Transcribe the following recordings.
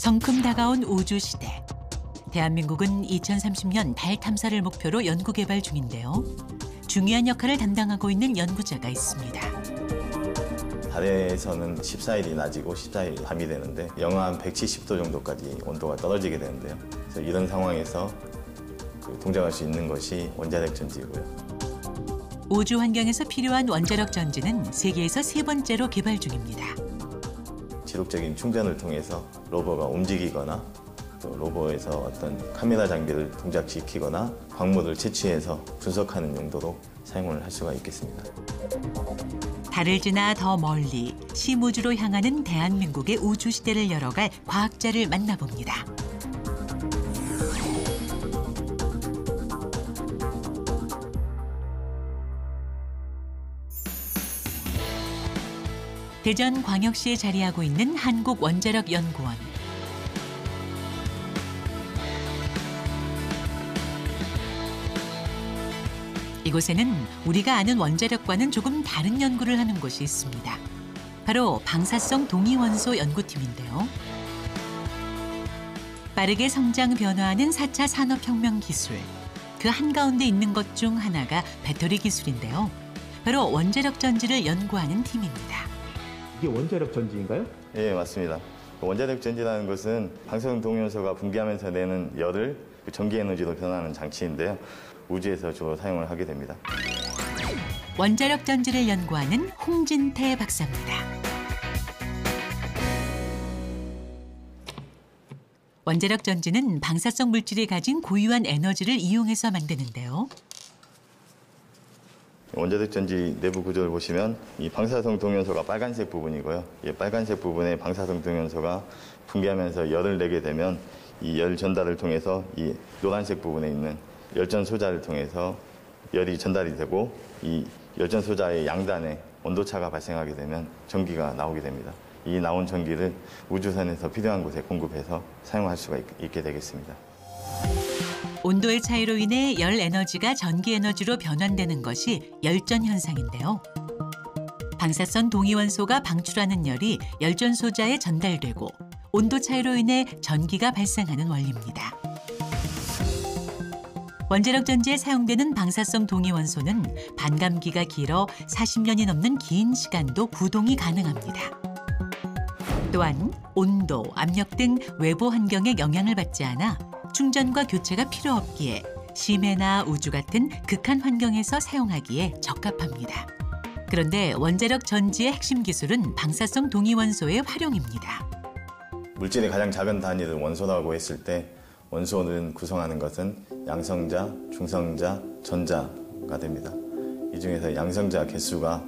성큼 다가온 우주 시대. 대한민국은 2030년 달 탐사를 목표로 연구 개발 중인데요. 중요한 역할을 담당하고 있는 연구자가 있습니다. 달에서는 14일이 낮이고 14일이 밤이 되는데 영하 한 170도 정도까지 온도가 떨어지게 되는데요. 그래서 이런 상황에서 그 동작할 수 있는 것이 원자력 전지이고요. 우주 환경에서 필요한 원자력 전지는 세계에서 세 번째로 개발 중입니다. 지속적인 충전을 통해서 로버가 움직이거나 또 로버에서 어떤 카메라 장비를 동작시키거나 광물을 채취해서 분석하는 용도로 사용을 할 수가 있겠습니다. 달을 지나 더 멀리 심우주로 향하는 대한민국의 우주 시대를 열어갈 과학자를 만나봅니다. 대전 광역시에 자리하고 있는 한국원자력연구원. 이곳에는 우리가 아는 원자력과는 조금 다른 연구를 하는 곳이 있습니다. 바로 방사성 동위원소 연구팀인데요. 빠르게 성장 변화하는 4차 산업혁명 기술. 그 한가운데 있는 것 중 하나가 배터리 기술인데요. 바로 원자력 전지를 연구하는 팀입니다. 이게 원자력 전지인가요? 예, 맞습니다. 원자력 전지라는 것은 방사성 동위원소가 분기하면서 내는 열을 그 전기 에너지로 변하는 장치인데요. 우주에서 주로 사용을 하게 됩니다. 원자력 전지를 연구하는 홍진태 박사입니다. 원자력 전지는 방사성 물질이 가진 고유한 에너지를 이용해서 만드는데요. 원자력 전지 내부 구조를 보시면 이 방사성 동위원소가 빨간색 부분이고요. 이 빨간색 부분에 방사성 동위원소가 분기하면서 열을 내게 되면 이 열 전달을 통해서 이 노란색 부분에 있는 열전 소자를 통해서 열이 전달이 되고 이 열전 소자의 양단에 온도차가 발생하게 되면 전기가 나오게 됩니다. 이 나온 전기를 우주선에서 필요한 곳에 공급해서 사용할 수가 있, 게 되겠습니다. 온도의 차이로 인해 열 에너지가 전기 에너지로 변환되는 것이 열전 현상인데요. 방사선 동위원소가 방출하는 열이 열전 소자에 전달되고 온도 차이로 인해 전기가 발생하는 원리입니다. 원자력 전지에 사용되는 방사성 동위원소는 반감기가 길어 40년이 넘는 긴 시간도 구동이 가능합니다. 또한 온도, 압력 등 외부 환경에 영향을 받지 않아 충전과 교체가 필요 없기에 심해나 우주 같은 극한 환경에서 사용하기에 적합합니다. 그런데 원자력 전지의 핵심 기술은 방사성 동위원소의 활용입니다. 물질의 가장 작은 단위를 원소라고 했을 때 원소는 구성하는 것은 양성자, 중성자, 전자가 됩니다. 이 중에서 양성자 개수가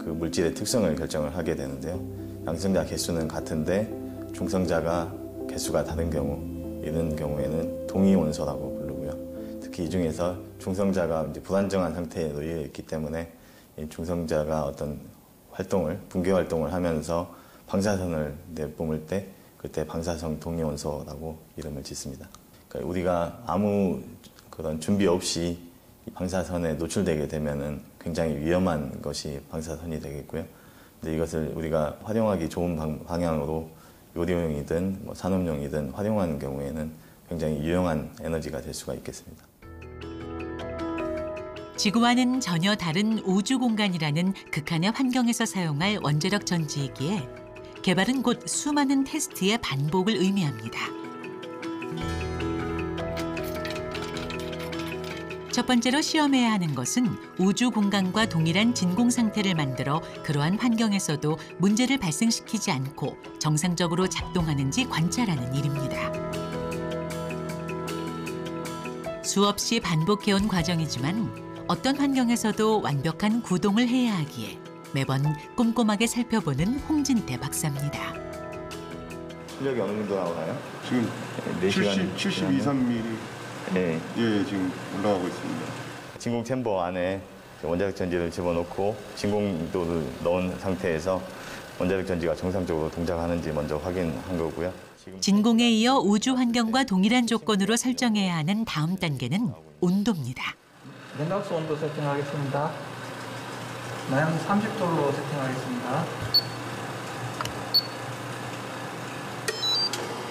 그 물질의 특성을 결정을 하게 되는데요. 양성자 개수는 같은데 중성자가 개수가 다른 경우 이런 경우에는 동위원소라고 부르고요. 특히 이 중에서 중성자가 이제 불안정한 상태에 놓여 있기 때문에 이 중성자가 어떤 활동을 분계 활동을 하면서 방사선을 내뿜을 때 그때 방사성 동위원소라고 이름을 짓습니다. 그러니까 우리가 아무 그런 준비 없이 방사선에 노출되게 되면은 굉장히 위험한 것이 방사선이 되겠고요. 근데 이것을 우리가 활용하기 좋은 방 향으로 요리용이든 뭐 산업용이든 활용하는 경우에는 굉장히 유용한 에너지가 될 수가 있겠습니다. 지구와는 전혀 다른 우주 공간이라는 극한의 환경에서 사용할 원자력 전지이기에 개발은 곧 수많은 테스트의 반복을 의미합니다. 첫 번째로 시험해야 하는 것은 우주 공간과 동일한 진공 상태를 만들어 그러한 환경에서도 문제를 발생시키지 않고 정상적으로 작동하는지 관찰하는 일입니다. 수없이 반복해온 과정이지만 어떤 환경에서도 완벽한 구동을 해야 하기에 매번 꼼꼼하게 살펴보는 홍진태 박사입니다. 실력이 어느 정도 나오나요? 지금 네 70, 시간 72, 3mm 네. 예 지금 올라가고 있습니다. 진공 챔버 안에 원자력 전지를 집어넣고 진공도를 넣은 상태에서 원자력 전지가 정상적으로 동작하는지 먼저 확인한 거고요. 진공에 이어 우주 환경과 동일한 조건으로 설정해야 하는 다음 단계는 온도입니다. 냉각수 온도 세팅하겠습니다. 마이너스 30도로 세팅하겠습니다.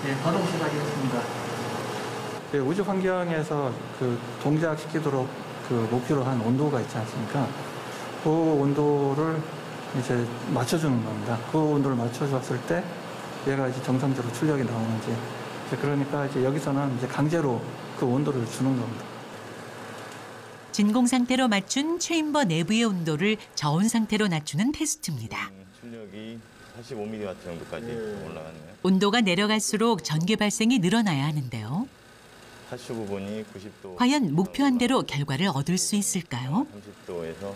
예, 가동 시작하겠습니다. 예, 우주 환경에서 그 동작시키도록 그 목표로 한 온도가 있지 않습니까? 그 온도를 이제 맞춰주는 겁니다. 그 온도를 맞춰줬을 때 얘가 이제 정상적으로 출력이 나오는지. 이제 그러니까 이제 여기서는 이제 강제로 그 온도를 주는 겁니다. 진공 상태로 맞춘 체인버 내부의 온도를 저온 상태로 낮추는 테스트입니다. 음, 출력이 85mW 정도까지 올라갔네요. 온도가 내려갈수록 전기 발생이 늘어나야 하는데요. 하슈 부분이 90도. 과연 목표한 대로 결과를 얻을 수 있을까요? 30도에서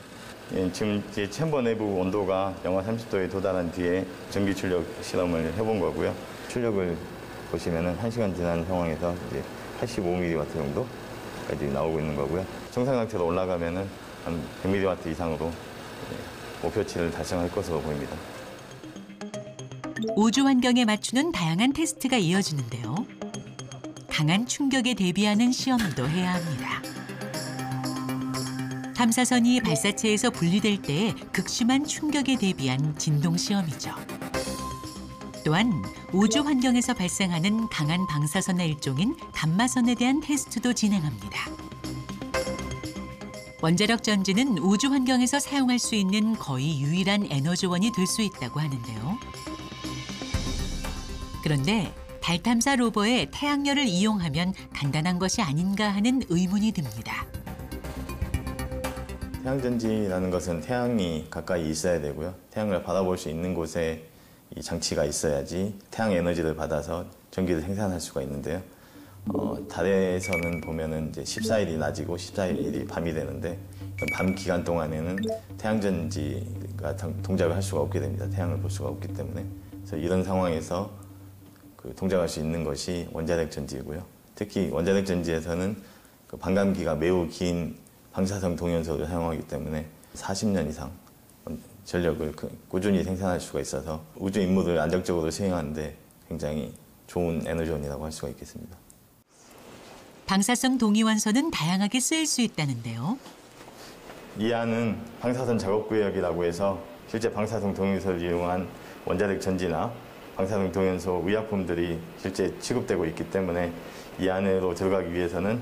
예, 지금 이제 챔버 내부 온도가 영하 30도에 도달한 뒤에 전기 출력 실험을 해본 거고요. 출력을 보시면은 1시간 지난 상황에서 이제 85mW 정도까지 나오고 있는 거고요. 정상 상태로 올라가면은 한 100mW 이상으로 예, 목표치를 달성할 것으로 보입니다. 우주 환경에 맞추는 다양한 테스트가 이어지는데요. 강한 충격에 대비하는 시험도 해야 합니다. 탐사선이 발사체에서 분리될 때의 극심한 충격에 대비한 진동 시험이죠. 또한 우주 환경에서 발생하는 강한 방사선의 일종인 감마선에 대한 테스트도 진행합니다. 원자력 전지는 우주 환경에서 사용할 수 있는 거의 유일한 에너지원이 될 수 있다고 하는데요. 그런데 달 탐사 로버에 태양열을 이용하면 간단한 것이 아닌가 하는 의문이 듭니다. 태양 전지라는 것은 태양이 가까이 있어야 되고요. 태양을 받아볼 수 있는 곳에 이 장치가 있어야지 태양 에너지를 받아서 전기를 생산할 수가 있는데요. 어, 달에서는 보면은 이제 14일이 낮이고 14일이 밤이 되는데 밤 기간 동안에는 태양전지가 동- 동작을 할 수가 없게 됩니다. 태양을 볼 수가 없기 때문에. 그래서 이런 상황에서 그 동작할 수 있는 것이 원자력 전지이고요. 특히 원자력 전지에서는 그 반감기가 매우 긴 방사성 동연소를 사용하기 때문에 40년 이상 전력을 그- 꾸준히 생산할 수가 있어서 우주 임무를 안정적으로 수행하는데 굉장히 좋은 에너지원이라고 할 수가 있겠습니다. 방사성 동위원소는 다양하게 쓰일 수 있다는데요. 이 안은 방사선 작업 구역이라고 해서 실제 방사성 동연소를 이용한 원자력 전지나 방사성 동연소 의약품들이 실제 취급되고 있기 때문에 이 안으로 들어가기 위해서는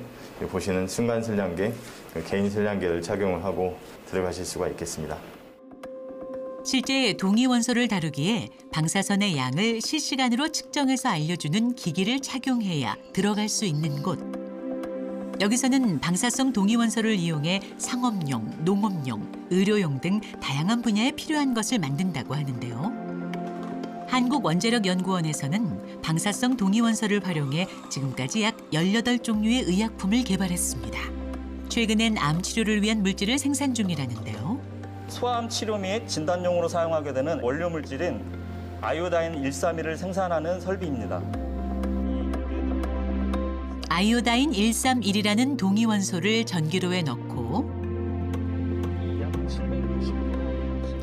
보시는 순간 슬량계, 그 개인 슬량계를 착용을 하고 들어가실 수가 있겠습니다. 실제 동위 원소를 다루기에 방사선의 양을 실시간으로 측정해서 알려주는 기기를 착용해야 들어갈 수 있는 곳. 여기서는 방사성 동위 원소를 이용해 상업용, 농업용, 의료용 등 다양한 분야에 필요한 것을 만든다고 하는데요. 한국원자력연구원에서는 방사성 동위원소를 활용해 지금까지 약 18종류의 의약품을 개발했습니다. 최근엔 암 치료를 위한 물질을 생산 중이라는데요. 소아암 치료 및 진단용으로 사용하게 되는 원료 물질인 아이오다인 131을 생산하는 설비입니다. 아이오다인 131이라는 동위원소를 전기로에 넣고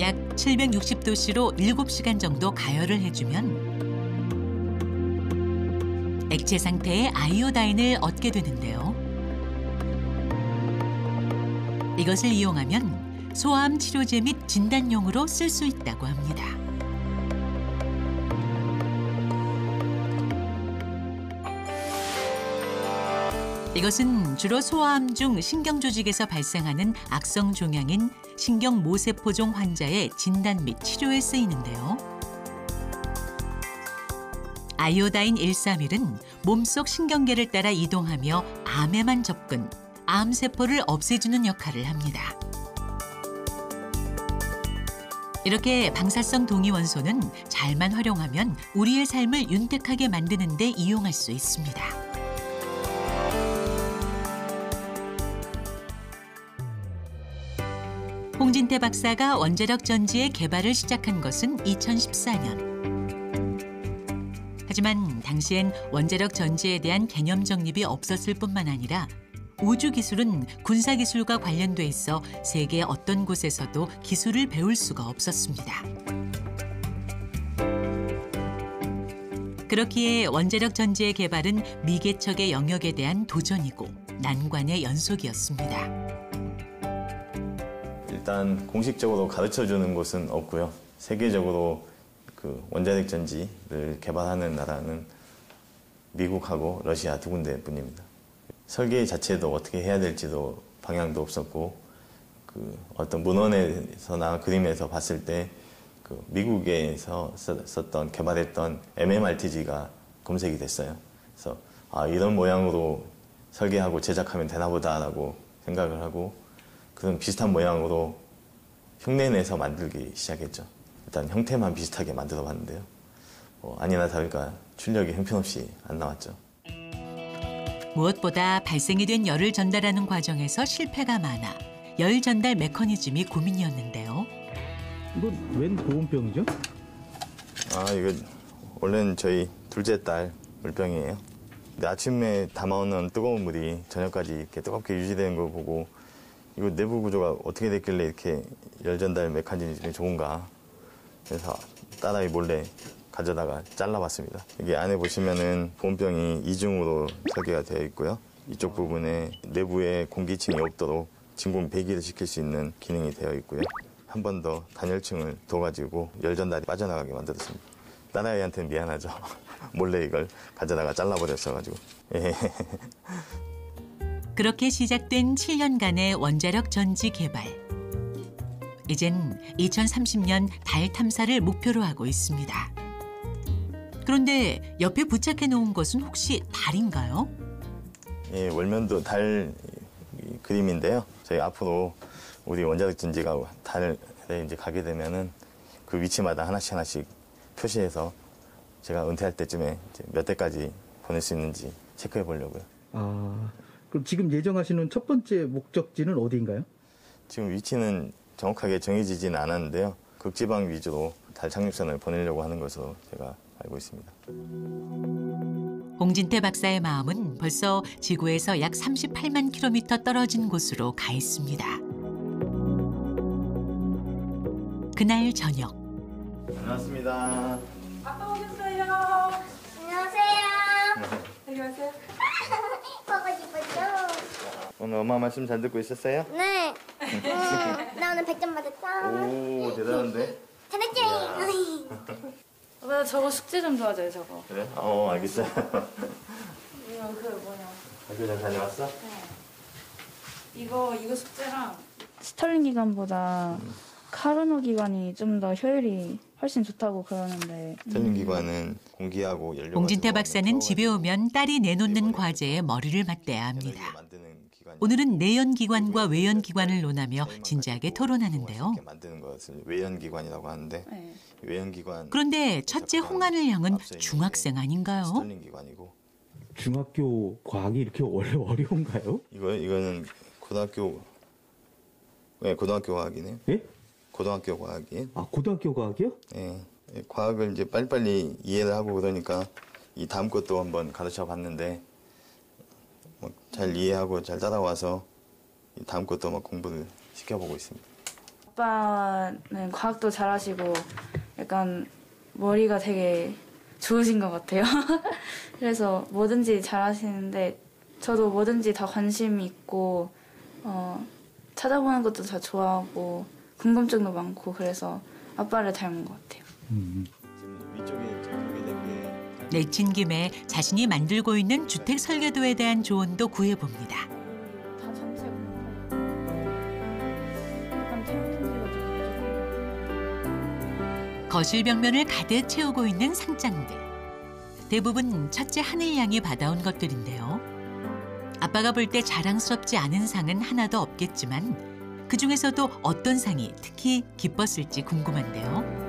약 760도씨로 7시간 정도 가열을 해주면 액체 상태의 아이오다인을 얻게 되는데요. 이것을 이용하면 소아암 치료제 및 진단용으로 쓸 수 있다고 합니다. 이것은 주로 소아암 중 신경 조직에서 발생하는 악성 종양인 신경 모세포종 환자의 진단 및 치료에 쓰이는데요. 아이오다인 131은 몸속 신경계를 따라 이동하며 암에만 접근, 암 세포를 없애주는 역할을 합니다. 이렇게 방사성 동위원소는 잘만 활용하면 우리의 삶을 윤택하게 만드는 데 이용할 수 있습니다. 홍진태 박사가 원자력 전지의 개발을 시작한 것은 2014년. 하지만 당시엔 원자력 전지에 대한 개념 정립이 없었을 뿐만 아니라 우주 기술은 군사 기술과 관련돼 있어 세계 어떤 곳에서도 기술을 배울 수가 없었습니다. 그렇기에 원자력 전지의 개발은 미개척의 영역에 대한 도전이고 난관의 연속이었습니다. 일단 공식적으로 가르쳐 주는 곳은 없고요. 세계적으로 그 원자력 전지를 개발하는 나라는 미국하고 러시아 두 군데뿐입니다. 설계 자체도 어떻게 해야 될지도 방향도 없었고 그 어떤 문헌에서나 그림에서 봤을 때 그 미국에서 썼- 썼던 개발했던 MMRTG가 검색이 됐어요. 그래서 아 이런 모양으로 설계하고 제작하면 되나 보다라고 생각을 하고 그런 비슷한 모양으로 흉내내서 만들기 시작했죠. 일단 형태만 비슷하게 만들어 봤는데요. 뭐 아니나 다를까 출력이 형편없이 안 나왔죠. 무엇보다 발생이 된 열을 전달하는 과정에서 실패가 많아 열 전달 메커니즘이 고민이었는데요. 이건 웬 보온병이죠? 아 이거 원래는 저희 둘째 딸 물병이에요. 근데 아침에 담아오는 뜨거운 물이 저녁까지 이렇게 뜨겁게 유지되는 걸 보고 이거 내부 구조가 어떻게 됐길래 이렇게 열 전달 메커니즘이 좋은가. 그래서 딸아이 몰래 가져다가 잘라봤습니다. 여기 안에 보시면은 보온병이 이중으로 설계가 되어 있고요. 이쪽 부분에 내부에 공기층이 없도록 진공 배기를 시킬 수 있는 기능이 되어 있고요. 한 번 더 단열층을 둬가지고 열 전달이 빠져나가게 만들었습니다. 딸아이한테는 미안하죠. 몰래 이걸 가져다가 잘라버렸어가지고. 예. 그렇게 시작된 7년간의 원자력 전지 개발. 이젠 2030년 달 탐사를 목표로 하고 있습니다. 그런데 옆에 부착해 놓은 것은 혹시 달인가요? 예, 월면도 달 이, 그림인데요. 저희 앞으로 우리 원자력 전지가 달에 이제 가게 되면은 그 위치마다 하나씩 하나씩 표시해서 제가 은퇴할 때쯤에 몇 대까지 보낼 수 있는지 체크해 보려고요. 아, 그럼 지금 예정하시는 첫 번째 목적지는 어디인가요? 지금 위치는 정확하게 정해지지는 않았는데요. 극지방 위주로 달 착륙선을 보내려고 하는 것으로 제가 알고 있습니다. 홍진태 박사의 마음은 벌써 지구에서 약 38만 킬로미터 떨어진 곳으로 가 있습니다. 그날 저녁 반갑습니다. 아빠 오셨어요. 안녕하세요. 안녕하세요. 보고 싶었죠? 오늘 엄마 말씀 잘 듣고 있었어요? 네. 음, 나 오늘 100점 받았다. 오 대단한데? 잘했지? 아빠 저거 숙제 좀 도와줘요 저거. 그래? 어 알겠어요. 이거 그 뭐냐. 학교 잘 다녀왔어? 이거 이거 숙제랑 스털링 기관보다 카르노 기관이 좀 더 효율이 훨씬 좋다고 그러는데 틀린 기관은 공기하고 연료. 홍진태 박사는 집에 오면 딸이 내놓는 과제에 머리를 맞대야 합니다. 오늘은 내연기관과 외연기관을 논하며 진지하게 토론하는데요. 만드는 것을 외연기관이라고 하는데 네. 외연기관. 그런데 첫째 홍하늘 양은 중학생 아닌가요? 기관이고 중학교 과학이 이렇게 원래 어려운가요? 이거 이거는 고등학교 네 고등학교 과학이네요. 예? 고등학교 과학이에요. 아, 고등학교 과학이요? 예. 예, 과학을 이제 빨리빨리 이해를 하고 그러니까 이 다음 것도 한번 가르쳐 봤는데 뭐잘 이해하고 잘 따라와서 이 다음 것도 막 공부를 시켜보고 있습니다. 아빠는 과학도 잘하시고 약간 머리가 되게 좋으신 것 같아요. 그래서 뭐든지 잘하시는데 저도 뭐든지 다 관심이 있고 어, 찾아보는 것도 다 좋아하고 궁금증도 많고 그래서 아빠를 닮은 것 같아요. 음. 내친 김에 자신이 만들고 있는 주택 설계도에 대한 조언도 구해봅니다. 다 전체 거실 벽면을 가득 채우고 있는 상장들. 대부분 첫째 하늘 양이 받아온 것들인데요. 아빠가 볼 때 자랑스럽지 않은 상은 하나도 없겠지만 그 중에서도 어떤 상이 특히 기뻤을지 궁금한데요.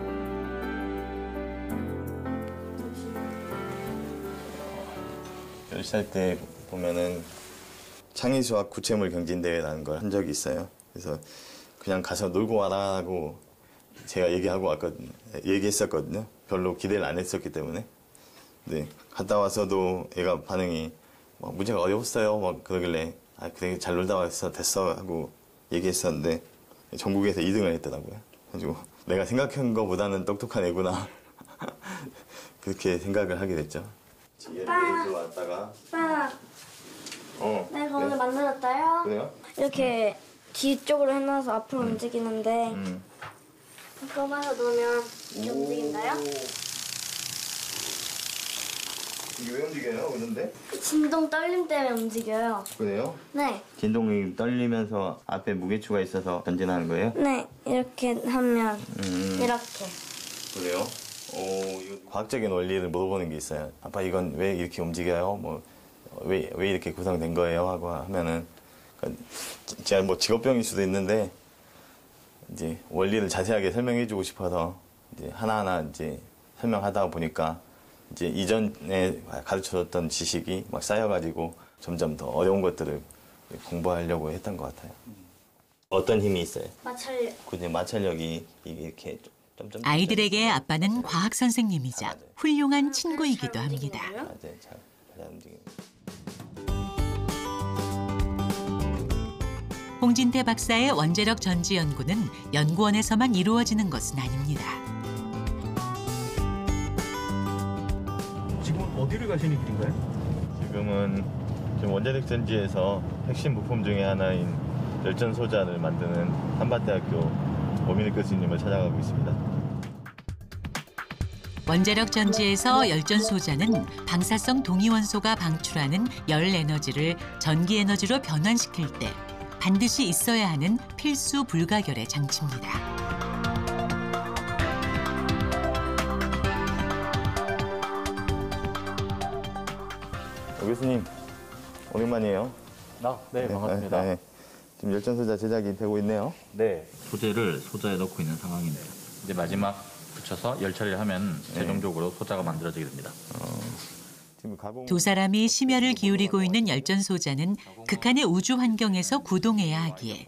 10살 때 보면은 창의수학 구체물 경진대회라는 걸 한 적이 있어요. 그래서 그냥 가서 놀고 와라고 제가 얘기하고 왔거든요. 얘기했었거든요. 별로 기대를 안 했었기 때문에. 근데 갔다 와서도 얘가 반응이 막 문제가 어려웠어요. 막 그러길래 아 그래 잘 놀다 와서 됐어 하고 얘기했었는데 전국에서 2등을 했더라고요. 그래가지고 내가 생각한 것보다는 똑똑한 애구나 그렇게 생각을 하게 됐죠. 지혜를 왔다가 아빠, 어나 이거 오늘 만들었어요. 그래요? 이렇게 뒤쪽으로 해놔서 앞으로 움직이는데 음. 그거 봐서 놓으면 이렇게 움직인다요? 이게 왜 움직여요? 그런데? 진동 떨림 때문에 움직여요. 그래요? 네. 진동이 떨리면서 앞에 무게추가 있어서 전진하는 거예요? 네. 이렇게 하면 음. 이렇게. 그래요? 오, 이거 과학적인 원리를 물어보는 게 있어요. 아빠 이건 왜 이렇게 움직여요? 뭐 왜 왜 이렇게 구성된 거예요? 하고 하면은 그러니까 제가 뭐 직업병일 수도 있는데 이제 원리를 자세하게 설명해주고 싶어서 이제 하나하나 이제 설명하다 보니까 이제 이전에 가르쳐줬던 지식이 막 쌓여가지고 점점 더 어려운 것들을 공부하려고 했던 것 같아요. 어떤 힘이 있어요? 마찰. 근데 마찰력이 이렇게 점점 아이들에게 아빠는 과학 선생님이자 훌륭한 친구이기도 합니다. 맞아요. 잘, 잘 움직입니다. 홍진태 박사의 원자력 전지 연구는 연구원에서만 이루어지는 것은 아닙니다. 어디를 가시는 길인가요? 지금은 지금 원자력 전지에서 핵심 부품 중에 하나인 열전 소자를 만드는 한밭대학교 오민희 교수님을 찾아가고 있습니다. 원자력 전지에서 열전 소자는 방사성 동위원소가 방출하는 열 에너지를 전기 에너지로 변환시킬 때 반드시 있어야 하는 필수 불가결의 장치입니다. 오 교수님 오랜만이에요. 아, 네, 반갑습니다. 네, 네. 지금 열전 소자 제작이 되고 있네요. 네. 소재를 소자에 넣고 있는 상황입니다. 이제 마지막 붙여서 열 처리를 하면 최종적으로 소자가 만들어지게 됩니다. 지금 가공 두 사람이 심혈을 기울이고 있는 열전 소자는 극한의 우주 환경에서 구동해야 하기에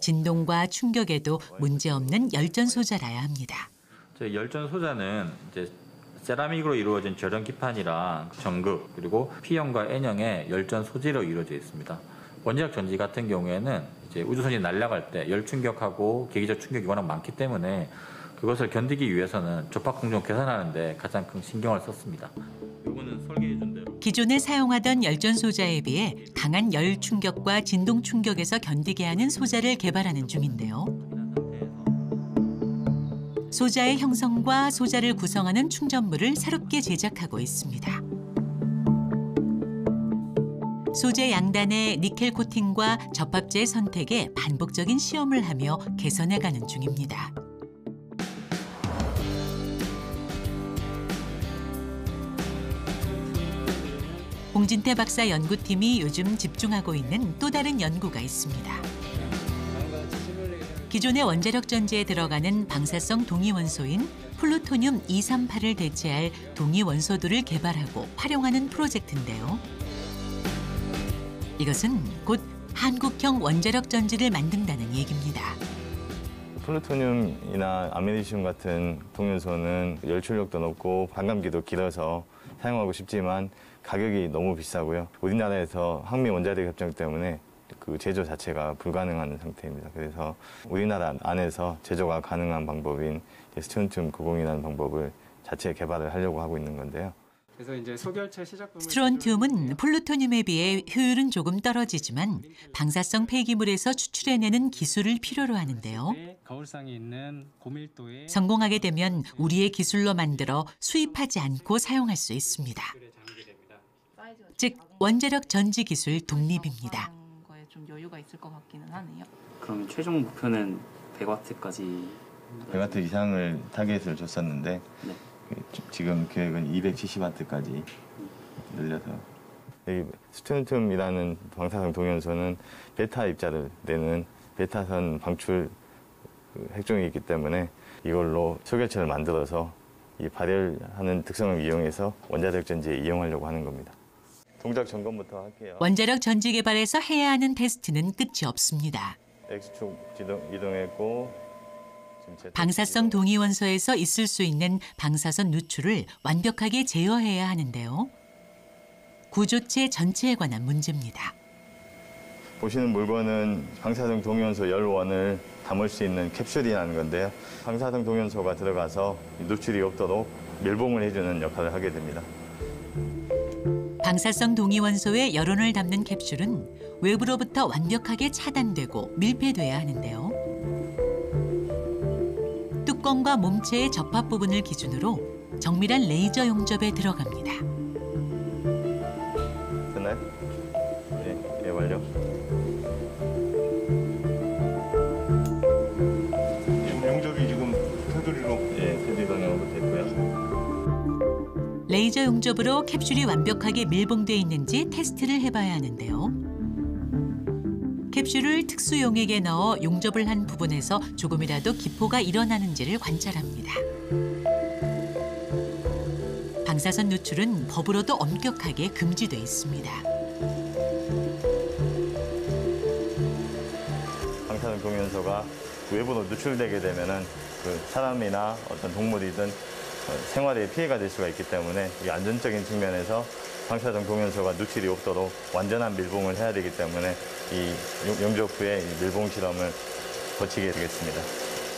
진동과 충격에도 문제없는 열전 소자라야 합니다. 열전 소자는 이제 세라믹으로 이루어진 절연 기판이랑 전극 그리고 P형과 N형의 열전 소재로 이루어져 있습니다. 원자력 전지 같은 경우에는 이제 우주선이 날아갈 때 열 충격하고 계기적 충격이 워낙 많기 때문에 그것을 견디기 위해서는 접합 공정 계산하는데 가장 큰 신경을 썼습니다. 이거는 설계해 준 대로 기존에 사용하던 열전 소자에 비해 강한 열 충격과 진동 충격에서 견디게 하는 소자를 개발하는 중인데요. 소자의 형성과 소자를 구성하는 충전물을 새롭게 제작하고 있습니다. 소재 양단의 니켈 코팅과 접합재 선택에 반복적인 시험을 하며 개선해가는 중입니다. 홍진태 박사 연구팀이 요즘 집중하고 있는 또 다른 연구가 있습니다. 기존의 원자력 전지에 들어가는 방사성 동위원소인 플루토늄 238을 대체할 동위원소들을 개발하고 활용하는 프로젝트인데요. 이것은 곧 한국형 원자력 전지를 만든다는 얘기입니다. 플루토늄이나 아메리슘 같은 동元소는 열출력도 높고 반감기도 길어서 사용하고 싶지만 가격이 너무 비싸고요. 우리나라에서 항미 원자력 협정 때문에 그 제조 자체가 불가능한 상태입니다. 그래서 우리나라 안에서 제조가 가능한 방법인 스트론튬 90이라는 방법을 자체 개발을 하려고 하고 있는 건데요. 그래서 이제 소결체 시작부분 스트론튬은 플루토늄에 비해 효율은 조금 떨어지지만 방사성 폐기물에서 추출해내는 기술을 필요로 하는데요. 거울상에 있는 고밀도의 성공하게 되면 우리의 기술로 만들어 수입하지 않고 사용할 수 있습니다. 즉 원자력 전지 기술 독립입니다. 여유가 있을 것 같기는 하네요. 그럼 최종 목표는 100와트까지 100와트 이상을 타겟을 줬었는데 네. 지- 지금 계획은 270와트까지 늘려서 이 스트론튬이라는 방사성 동위원소는 베타 입자를 내는 베타선 방출 그 핵종이 있기 때문에 이걸로 소결체를 만들어서 이 발열하는 특성을 이용해서 원자력 전지에 이용하려고 하는 겁니다. 동작 점검부터 할게요. 원자력 전지 개발에서 해야 하는 테스트는 끝이 없습니다. X축 지동, 이동했고 방사성 동위 원소에서 있을 수 있는 방사선 누출을 완벽하게 제어해야 하는데요. 구조체 전체에 관한 문제입니다. 보시는 물건은 방사성 동元소 열원을 담을 수 있는 캡슐이라는 건데요. 방사성 동元소가 들어가서 누출이 없도록 밀봉을 해주는 역할을 하게 됩니다. 방사성 동위원소의 열원을 담는 캡슐은 외부로부터 완벽하게 차단되고 밀폐돼야 하는데요. 뚜껑과 몸체의 접합 부분을 기준으로 정밀한 레이저 용접에 들어갑니다. 레이저 용접으로 캡슐이 완벽하게 밀봉돼 있는지 테스트를 해봐야 하는데요. 캡슐을 특수 용액에 넣어 용접을 한 부분에서 조금이라도 기포가 일어나는지를 관찰합니다. 방사선 누출은 법으로도 엄격하게 금지돼 있습니다. 방사능 공연소가 외부로 누출되게 되면은 그 사람이나 어떤 동물이든 어, 생활에 피해가 될 수가 있기 때문에 이 안전적인 측면에서 방사능 공연소가 누출이 없도록 완전한 밀봉을 해야 되기 때문에 이 용- 용접 후에 이 밀봉 실험을 거치게 되겠습니다.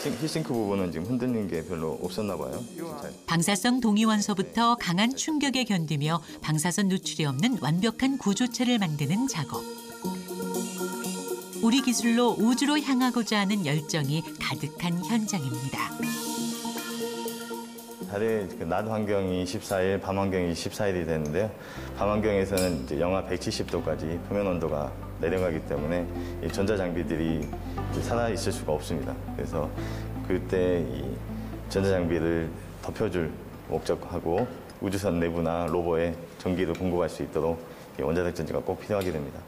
싱- 히싱크 부분은 지금 흔들리는 게 별로 없었나 봐요. 잘 방사성 동위원소부터 강한 충격에 견디며 방사선 누출이 없는 완벽한 구조체를 만드는 작업. 우리 기술로 우주로 향하고자 하는 열정이 가득한 현장입니다. 달의 그낮 환경이 14일, 밤 환경이 14일이 되는데요. 밤 환경에서는 이제 영하 170도까지 표면 온도가 내려가기 때문에 이 전자 장비들이 살아 있을 수가 없습니다. 그래서 그때 이 전자 장비를 덮여줄 목적하고 우주선 내부나 로버에 전기를 공급할 수 있도록 이 원자력 전지가 꼭 필요하게 됩니다.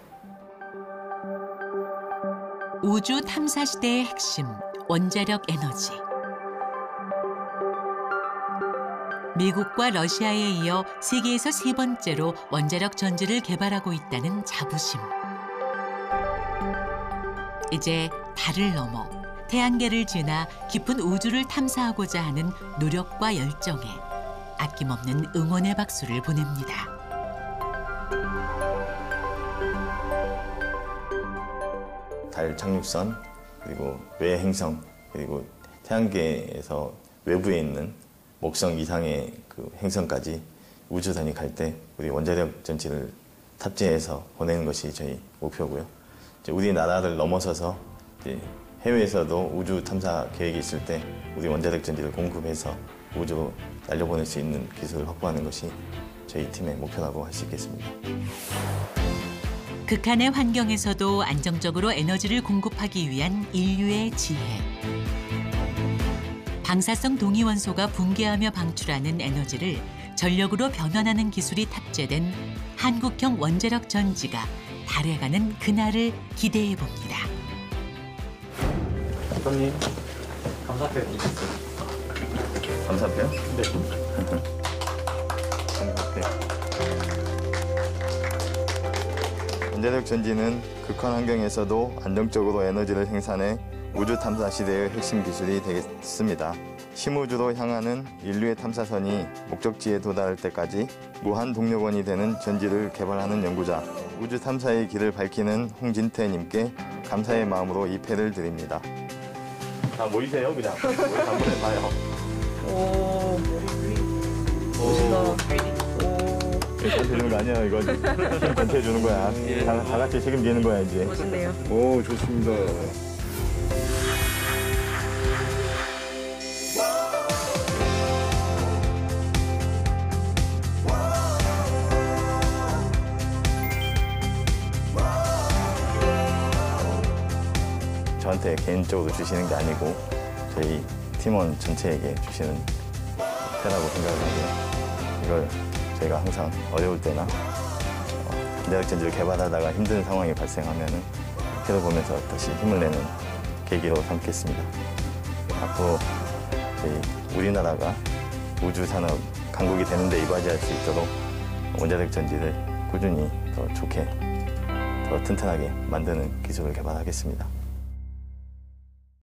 우주 탐사 시대의 핵심 원자력 에너지. 미국과 러시아에 이어 세계에서 세 번째로 원자력 전지를 개발하고 있다는 자부심. 이제 달을 넘어 태양계를 지나 깊은 우주를 탐사하고자 하는 노력과 열정에 아낌없는 응원의 박수를 보냅니다. 달 착륙선 그리고 외 행성 그리고 태양계에서 외부에 있는 목성 이상의 그 행성까지 우주선이 갈 때 우리 원자력 전지를 탑재해서 보내는 것이 저희 목표고요. 이제 우리나라를 넘어서서 이제 해외에서도 우주 탐사 계획이 있을 때 우리 원자력 전지를 공급해서 우주로 날려보낼 수 있는 기술을 확보하는 것이 저희 팀의 목표라고 할 수 있겠습니다. 극한의 환경에서도 안정적으로 에너지를 공급하기 위한 인류의 지혜. 방사성 동위원소가 붕괴하며 방출하는 에너지를 전력으로 변환하는 기술이 탑재된 한국형 원자력 전지가 달에 가는 그날을 기대해 봅니다. 감독님 감사표 드리겠습니다. 감사패요? 네. 감사패. 원자력 전지는 극한 환경에서도 안정적으로 에너지를 생산해 우주 탐사 시대의 핵심 기술이 되겠습니다. 심우주로 향하는 인류의 탐사선이 목적지에 도달할 때까지 무한 동력원이 되는 전지를 개발하는 연구자, 우주 탐사의 길을 밝히는 홍진태님께 감사의 마음으로 이 패를 드립니다. 다 모이세요, 그냥. 모여서 한번 해봐요. 오, 멋있다. 전체 주는 거 아니야, 이거. 전체 주는 거야. 다, 다 같이 책임지는 거야, 이제. 멋있네요. 오, 좋습니다. 저한테 개인적으로 주시는 게 아니고 저희 팀원 전체에게 주시는 패라고 생각을 하고요. 이걸 저희가 항상 어려울 때나 어, 내력전지를 개발하다가 힘든 상황이 발생하면은 패를 보면서 다시 힘을 내는 계기로 삼겠습니다. 앞으로 저희 우리나라가 우주 산업 강국이 되는 데 이바지할 수 있도록 원자력 전지를 꾸준히 더 좋게 더 튼튼하게 만드는 기술을 개발하겠습니다.